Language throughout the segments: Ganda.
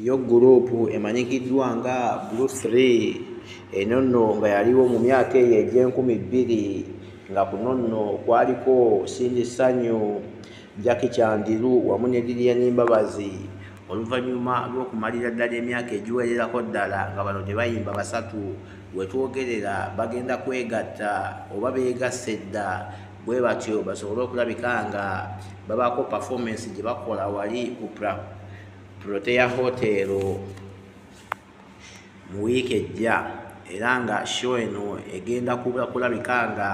yo guruupu emanyikiddwa nga blue 3 eno nno nga yaliwo mu myaka eyo egy'enkumi bbiri nga kuno nno kwaliko sindi sanyu jaki kyandiru wamu ne lilian mbabazi. Oluvannyuma lw'okumalira ddala emyaka egiwererako ddala nga bano tebayimba basatu wetwogerera bagenda kwegatta oba beegasse dda bwe batyo basobole okulabika nga babaako pefomance gye bakola wali ku protea hotel mu wiiki ejja era nga show eno egenda kulabika nga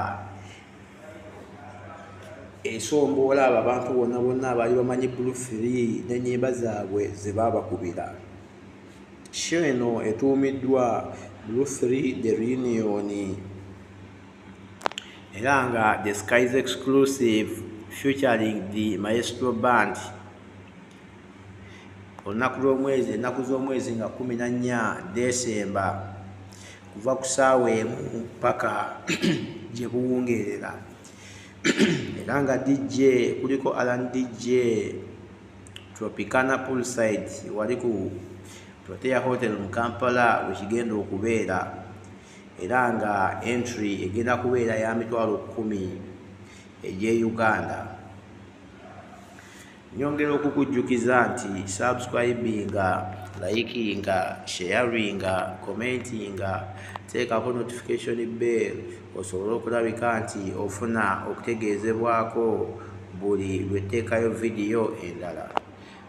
esomboola abo abantu bonna bonna abaali bamanyi blufree n'ennyimba zaabwe ze baabakubira show eno etuumiddwa blufree the reunion era nga the skies exclusive futuring the maestro band olunaku lw'omwezi ennaku z'omwezi nga kumi na nnya desemba kuva ku ssaawa emu paka gye buwungeerera. Era nga dj kuliko alan dj tropicana poolside wali ku protea hotel mu kampala wekigenda okubeera. Era nga entry egenda kubeera ya mitwalo kumi egy'e uganda nyongera okukujjukiza nti subscribinga likinga sharinga commentinga teekako notification bell. Osobole okulabika nti ofuna okutegeezebwako buli lwetteekayo vidiyo endala.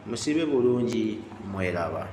Musibe bulungi mweraba